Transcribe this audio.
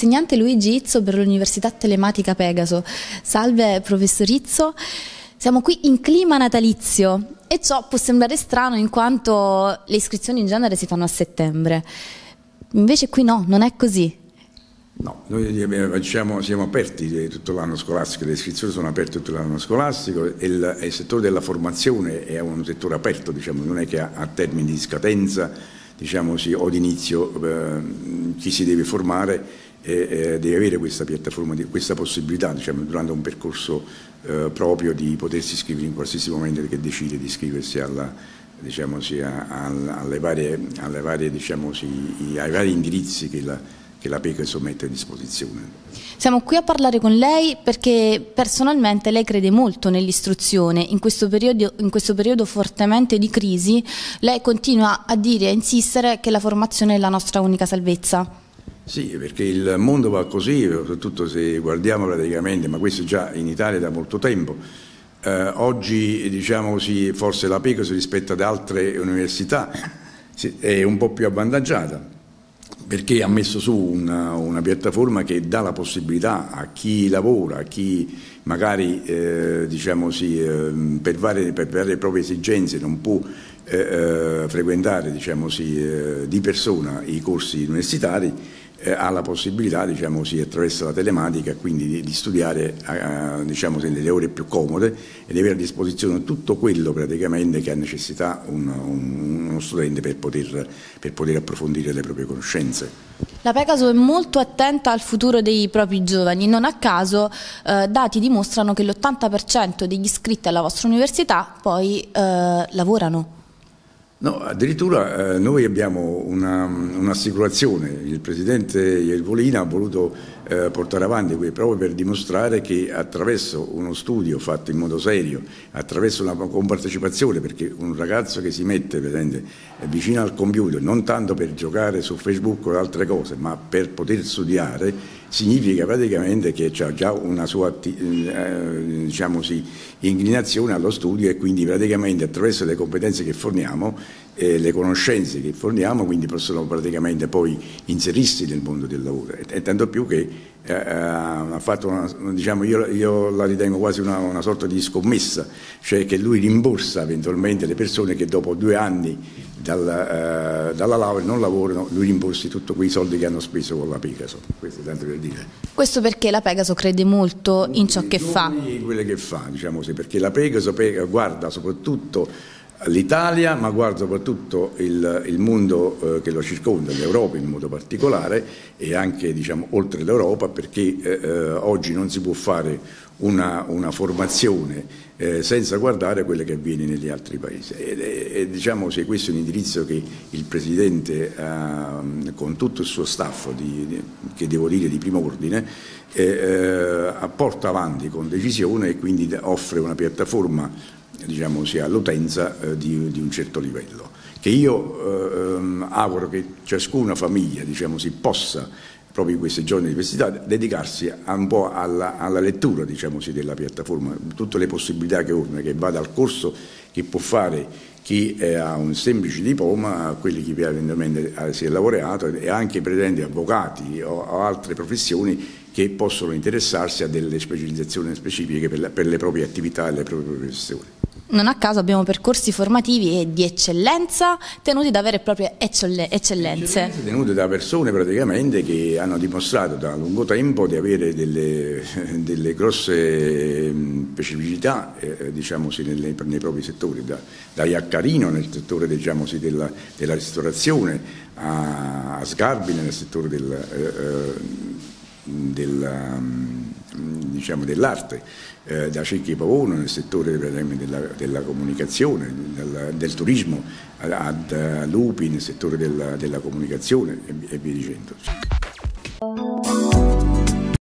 Insegnante Luigi Izzo per l'Università Telematica Pegaso. Salve professor Izzo, siamo qui in clima natalizio e ciò può sembrare strano in quanto le iscrizioni in genere si fanno a settembre. Invece qui no, non è così. No, noi diciamo, siamo aperti tutto l'anno scolastico, le iscrizioni sono aperte tutto l'anno scolastico e il, il, settore della formazione è un settore aperto, diciamo, non è che ha, ha termini di scadenza diciamo, sì, o di inizio eh, chi si deve formare eh, deve avere questa piattaforma, questa possibilità diciamo, durante un percorso eh, proprio di potersi iscrivere in qualsiasi momento che decide di iscriversi alla, diciamo, alle varie, alle varie, diciamo, ai vari indirizzi che la, che la PECA mette a disposizione. Siamo qui a parlare con lei perché personalmente lei crede molto nell'istruzione, in, in, questo periodo fortemente di crisi lei continua a dire e a insistere che la formazione è la nostra unica salvezza. Sì, perché il mondo va così, soprattutto se guardiamo praticamente, ma questo già in Italia da molto tempo. Eh, oggi, diciamo così, forse la PECOS rispetto ad altre università è un po' più avvantaggiata, perché ha messo su una, una, piattaforma che dà la possibilità a chi lavora, a chi magari eh, diciamo sì, eh, per, varie, per, varie, proprie esigenze non può eh, eh frequentare diciamo sì, eh, di persona i corsi universitari, eh, ha la possibilità, diciamo così, attraverso la telematica, quindi di, di studiare eh, diciamo, nelle ore più comode e di avere a disposizione tutto quello praticamente che ha necessità un, un, uno studente per poter, per poter approfondire le proprie conoscenze. La Pegaso è molto attenta al futuro dei propri giovani, non a caso eh, dati dimostrano che l'80% degli iscritti alla vostra università poi eh, lavorano. No, addirittura eh, noi abbiamo un'assicurazione, un il Presidente Iervolina ha voluto eh, portare avanti qui proprio per dimostrare che attraverso uno studio fatto in modo serio, attraverso una compartecipazione, perché un ragazzo che si mette presente, vicino al computer, non tanto per giocare su Facebook o altre cose, ma per poter studiare, significa praticamente che ha già una sua eh, diciamo sì, inclinazione allo studio e quindi praticamente attraverso le competenze che forniamo eh, le conoscenze che forniamo, quindi possono praticamente poi inserirsi nel mondo del lavoro. E, e tanto più che eh, eh ha fatto una, diciamo, io, io, la ritengo quasi una, una, sorta di scommessa, cioè che lui rimborsa eventualmente le persone che dopo due anni dalla, eh, dalla laurea non lavorano, lui rimborsi tutti quei soldi che hanno speso con la Pegaso. Questo è tanto per dire. Questo perché la Pegaso crede molto in ciò che fa. In quello che fa, diciamo così, perché la Pegaso guarda soprattutto l'Italia, ma guarda soprattutto il, il mondo eh, che lo circonda, l'Europa in modo particolare e anche diciamo, oltre l'Europa perché eh, eh, oggi non si può fare una, una formazione eh, senza guardare quello che avviene negli altri paesi. E, e, diciamo se questo è un indirizzo che il Presidente ehm, con tutto il suo staff, di, di, che devo dire di primo ordine, eh, eh, porta avanti con decisione e quindi offre una piattaforma diciamo, all'utenza eh, di, di, un certo livello. Che io eh, auguro che ciascuna famiglia diciamo, si possa proprio in questi giorni di università dedicarsi un po' alla, alla lettura diciamo, della piattaforma, tutte le possibilità che offre, che va dal corso che può fare chi ha un semplice diploma a quelli che eventualmente si è laureato e anche pretende avvocati o, o altre professioni che possono interessarsi a delle specializzazioni specifiche per, la, per le proprie attività e le proprie professioni non a caso abbiamo percorsi formativi di eccellenza tenuti da vere e proprie eccellenze. Tenuti da persone praticamente che hanno dimostrato da lungo tempo di avere delle, delle grosse specificità eh, diciamo nelle, nei propri settori, da, da Iaccarino nel settore diciamo della, della, ristorazione a, a Sgarbi nel settore del, eh, eh della, diciamo, dell'arte, eh, da Cecchi Pavone nel settore della, della comunicazione, del, del, turismo, ad, ad Lupi nel settore della, della comunicazione e, e via dicendo.